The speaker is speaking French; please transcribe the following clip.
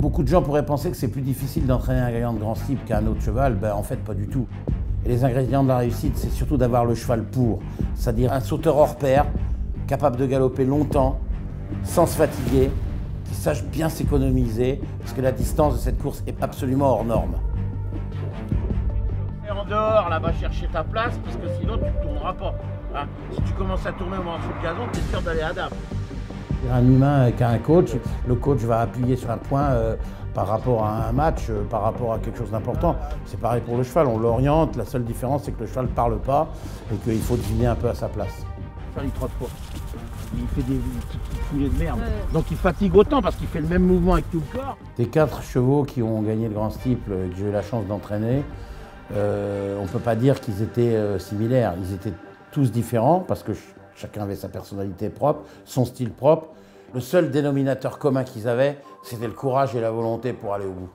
Beaucoup de gens pourraient penser que c'est plus difficile d'entraîner un gagnant de grand type qu'un autre cheval. Ben, en fait, pas du tout. Et les ingrédients de la réussite, c'est surtout d'avoir le cheval pour. C'est-à-dire un sauteur hors pair, capable de galoper longtemps, sans se fatiguer, qui sache bien s'économiser, parce que la distance de cette course est absolument hors norme. En dehors, là, va chercher ta place, parce que sinon, tu ne tourneras pas. hein. Si tu commences à tourner au morceau de gazon, tu es sûr d'aller à dame. Un humain qui a un coach, le coach va appuyer sur un point euh, par rapport à un match, euh, par rapport à quelque chose d'important. C'est pareil pour le cheval, on l'oriente, la seule différence c'est que le cheval ne parle pas et qu'il faut deviner un peu à sa place. Faire il trotte pas. Il fait des petites foulées de merde. Donc il fatigue autant parce qu'il fait le même mouvement avec tout le corps. Des quatre chevaux qui ont gagné le Grand Steeple et que j'ai eu la chance d'entraîner, euh, on ne peut pas dire qu'ils étaient euh, similaires. Ils étaient tous différents parce que ch- chacun avait sa personnalité propre, son style propre. Le seul dénominateur commun qu'ils avaient, c'était le courage et la volonté pour aller au bout.